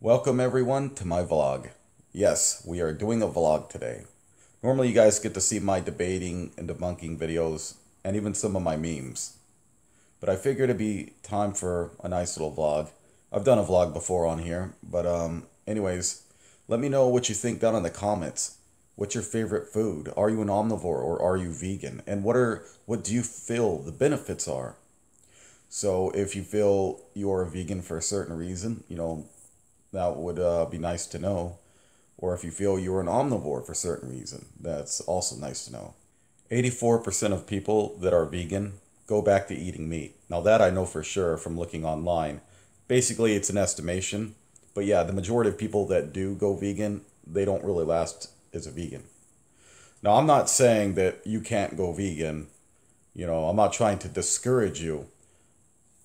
Welcome everyone to my vlog. Yes, we are doing a vlog today. Normally you guys get to see my debating and debunking videos and even some of my memes. But I figured it'd be time for a nice little vlog. I've done a vlog before on here, but um anyways, let me know what you think down in the comments. What's your favorite food? Are you an omnivore or are you vegan? And what are what do you feel the benefits are? So if you feel you're a vegan for a certain reason, you know, that would uh, be nice to know. Or if you feel you're an omnivore for certain reason, that's also nice to know. 84% of people that are vegan go back to eating meat. Now that I know for sure from looking online. Basically, it's an estimation. But yeah, the majority of people that do go vegan, they don't really last as a vegan. Now, I'm not saying that you can't go vegan. You know, I'm not trying to discourage you.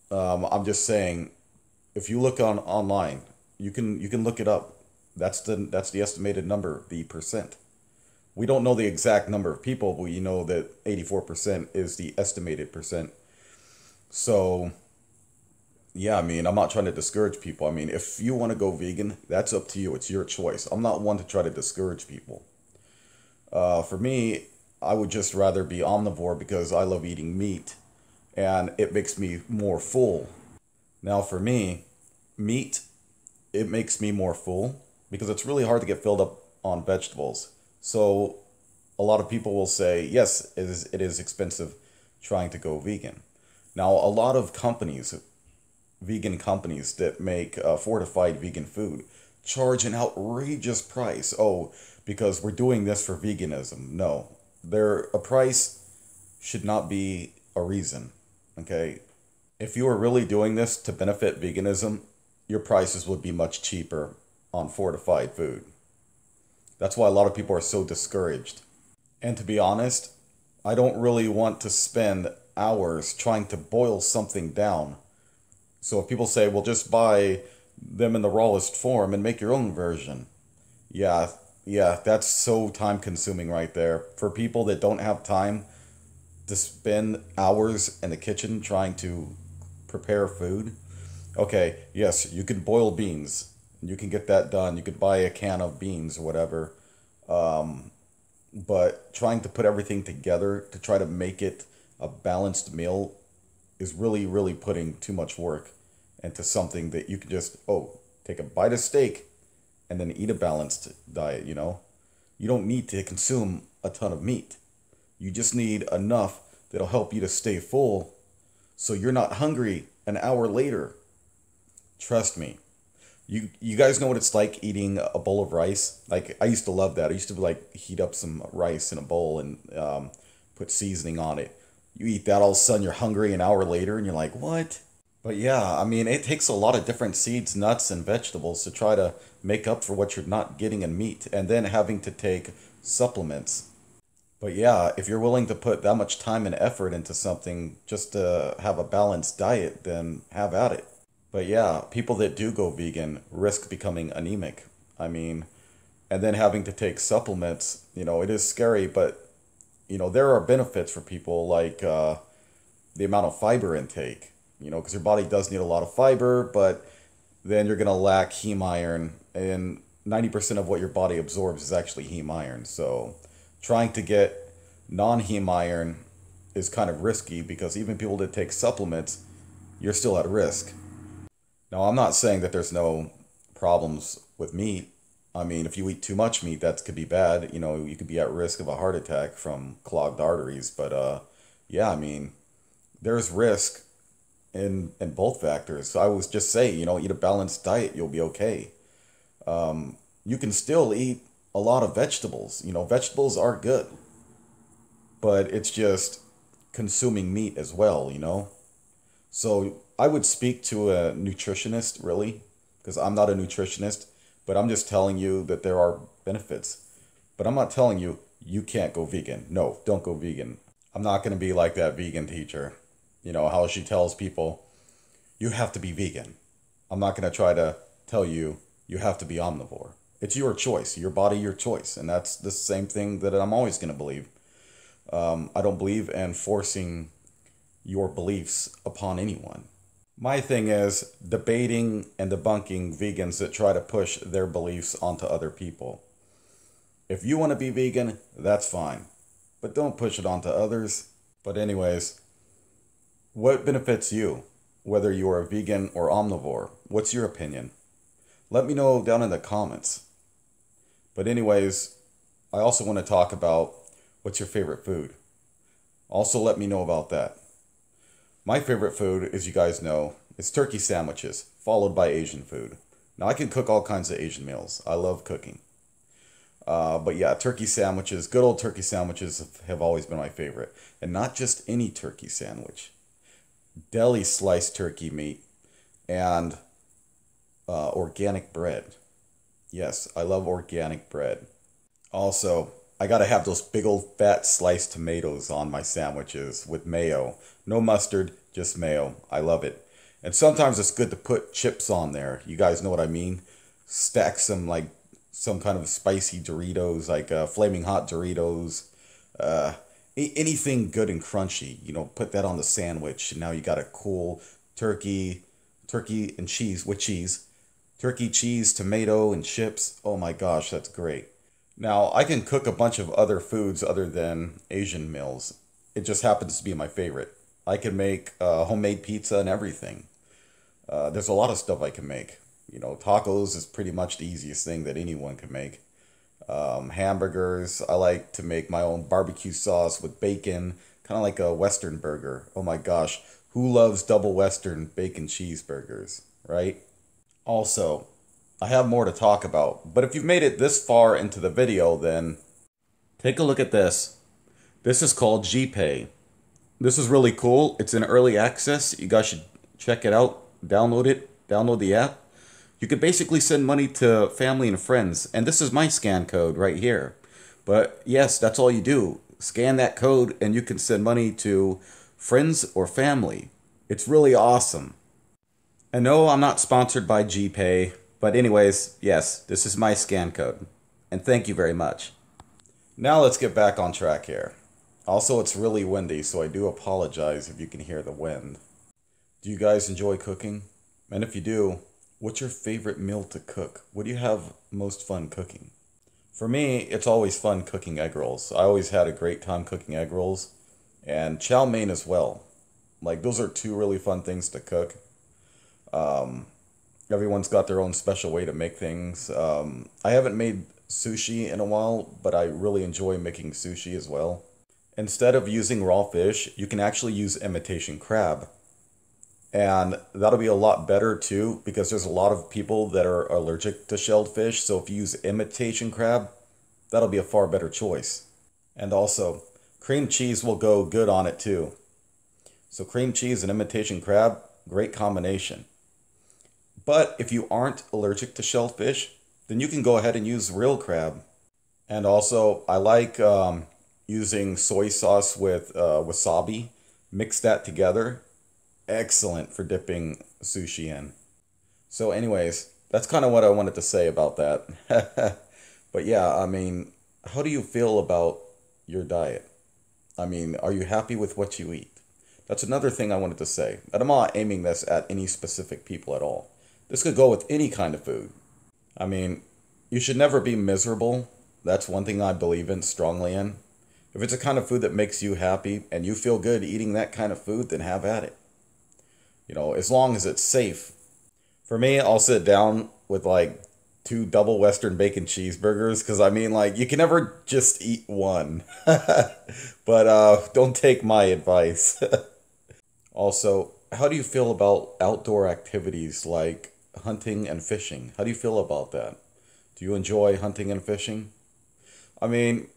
Um, I'm just saying, if you look on online, you can you can look it up. That's the that's the estimated number, the percent. We don't know the exact number of people, but we know that 84% is the estimated percent. So, yeah, I mean, I'm not trying to discourage people. I mean, if you want to go vegan, that's up to you. It's your choice. I'm not one to try to discourage people. Uh, for me, I would just rather be omnivore because I love eating meat and it makes me more full. Now, for me, meat, it makes me more full because it's really hard to get filled up on vegetables. So, a lot of people will say, yes, it is, it is expensive trying to go vegan. Now, a lot of companies, vegan companies that make uh, fortified vegan food, charge an outrageous price. Oh, because we're doing this for veganism. No, their a price should not be a reason. Okay, if you are really doing this to benefit veganism, your prices would be much cheaper on fortified food. That's why a lot of people are so discouraged. And to be honest, I don't really want to spend hours trying to boil something down. So if people say, well, just buy them in the rawest form and make your own version. Yeah, yeah, that's so time consuming right there. For people that don't have time to spend hours in the kitchen trying to prepare food. Okay, yes, you can boil beans. You can get that done. You could buy a can of beans or whatever. Um, but trying to put everything together to try to make it a balanced meal is really, really putting too much work into something that you can just, oh, take a bite of steak and then eat a balanced diet, you know? You don't need to consume a ton of meat. You just need enough that'll help you to stay full so you're not hungry an hour later. Trust me. You you guys know what it's like eating a bowl of rice? Like I used to love that. I used to like heat up some rice in a bowl and um, put seasoning on it. You eat that, all of a sudden you're hungry an hour later and you're like, what? But yeah, I mean, it takes a lot of different seeds, nuts, and vegetables to try to make up for what you're not getting in meat, and then having to take supplements. But yeah, if you're willing to put that much time and effort into something just to have a balanced diet, then have at it. But yeah, people that do go vegan risk becoming anemic. I mean, and then having to take supplements, you know, it is scary, but you know, there are benefits for people like uh, the amount of fiber intake you know, because your body does need a lot of fiber, but then you're going to lack heme iron, and 90% of what your body absorbs is actually heme iron. So trying to get non heme iron is kind of risky because even people that take supplements, you're still at risk. Now, I'm not saying that there's no problems with meat. I mean, if you eat too much meat, that could be bad. You know, you could be at risk of a heart attack from clogged arteries. But uh, yeah, I mean, there's risk in in both factors. So I was just say, you know, eat a balanced diet, you'll be okay. Um, you can still eat a lot of vegetables. You know, vegetables are good, but it's just consuming meat as well. You know, so I would speak to a nutritionist really, because I'm not a nutritionist, but I'm just telling you that there are benefits. But I'm not telling you you can't go vegan. No, don't go vegan. I'm not going to be like that vegan teacher you know, how she tells people, you have to be vegan. I'm not going to try to tell you, you have to be omnivore. It's your choice, your body, your choice. And that's the same thing that I'm always going to believe. Um, I don't believe in forcing your beliefs upon anyone. My thing is debating and debunking vegans that try to push their beliefs onto other people. If you want to be vegan, that's fine. But don't push it onto others. But, anyways, what benefits you? Whether you are a vegan or omnivore, what's your opinion? Let me know down in the comments. But, anyways, I also want to talk about what's your favorite food. Also, let me know about that. My favorite food, as you guys know, is turkey sandwiches, followed by Asian food. Now, I can cook all kinds of Asian meals. I love cooking. Uh, but yeah, turkey sandwiches, good old turkey sandwiches have always been my favorite. And not just any turkey sandwich, deli sliced turkey meat and uh, organic bread. Yes, I love organic bread. Also, I gotta have those big old fat sliced tomatoes on my sandwiches with mayo. No mustard, just mayo. I love it. And sometimes it's good to put chips on there. You guys know what I mean? Stack some like some kind of spicy Doritos, like uh, flaming hot Doritos. Uh, anything good and crunchy. You know, put that on the sandwich. And now you got a cool turkey, turkey and cheese with cheese, turkey, cheese, tomato, and chips. Oh my gosh, that's great. Now, I can cook a bunch of other foods other than Asian meals. It just happens to be my favorite. I can make uh, homemade pizza and everything. Uh, there's a lot of stuff I can make. You know, tacos is pretty much the easiest thing that anyone can make. Um, hamburgers, I like to make my own barbecue sauce with bacon, kind of like a Western burger. Oh my gosh, who loves double Western bacon cheeseburgers, right? Also, I have more to talk about, but if you've made it this far into the video, then take a look at this. This is called GPay. This is really cool. It's in early access. You guys should check it out, download it, download the app. You could basically send money to family and friends, and this is my scan code right here. But yes, that's all you do. Scan that code, and you can send money to friends or family. It's really awesome. And no, I'm not sponsored by GPay, but anyways, yes, this is my scan code. And thank you very much. Now let's get back on track here. Also, it's really windy, so I do apologize if you can hear the wind. Do you guys enjoy cooking? And if you do, what's your favorite meal to cook? What do you have most fun cooking? For me, it's always fun cooking egg rolls. I always had a great time cooking egg rolls and chow mein as well. Like, those are two really fun things to cook. Um, everyone's got their own special way to make things. Um, I haven't made sushi in a while, but I really enjoy making sushi as well. Instead of using raw fish, you can actually use imitation crab. And that'll be a lot better too, because there's a lot of people that are allergic to shelled fish. So if you use imitation crab, that'll be a far better choice. And also, cream cheese will go good on it too. So cream cheese and imitation crab, great combination. But if you aren't allergic to shellfish, then you can go ahead and use real crab. And also, I like um, using soy sauce with uh, wasabi. Mix that together. Excellent for dipping sushi in. So, anyways, that's kind of what I wanted to say about that. but yeah, I mean, how do you feel about your diet? I mean, are you happy with what you eat? That's another thing I wanted to say. And I'm not aiming this at any specific people at all. This could go with any kind of food. I mean, you should never be miserable. That's one thing I believe in strongly in. If it's a kind of food that makes you happy and you feel good eating that kind of food, then have at it. You know, as long as it's safe. For me, I'll sit down with like two double Western bacon cheeseburgers because I mean, like, you can never just eat one. but uh, don't take my advice. also, how do you feel about outdoor activities like hunting and fishing. How do you feel about that? Do you enjoy hunting and fishing? I mean,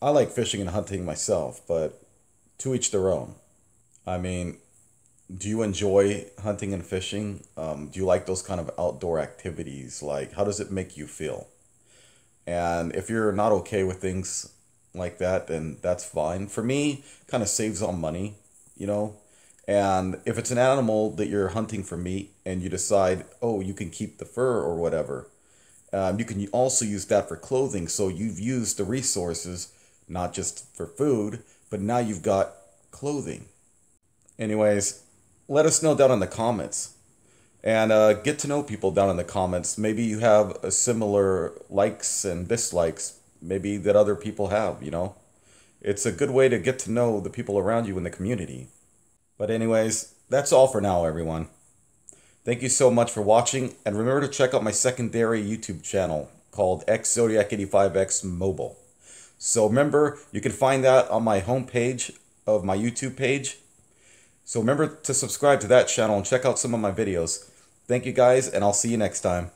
I like fishing and hunting myself, but to each their own. I mean, do you enjoy hunting and fishing? Um, do you like those kind of outdoor activities? Like, how does it make you feel? And if you're not okay with things like that, then that's fine. For me, kind of saves on money, you know. And if it's an animal that you're hunting for meat and you decide, oh, you can keep the fur or whatever, um, you can also use that for clothing. So you've used the resources not just for food, but now you've got clothing. Anyways, let us know down in the comments. and uh, get to know people down in the comments. Maybe you have a similar likes and dislikes, maybe that other people have, you know? It's a good way to get to know the people around you in the community. But anyways, that's all for now, everyone. Thank you so much for watching, and remember to check out my secondary YouTube channel called X Zodiac 85X Mobile. So remember, you can find that on my homepage of my YouTube page. So remember to subscribe to that channel and check out some of my videos. Thank you guys, and I'll see you next time.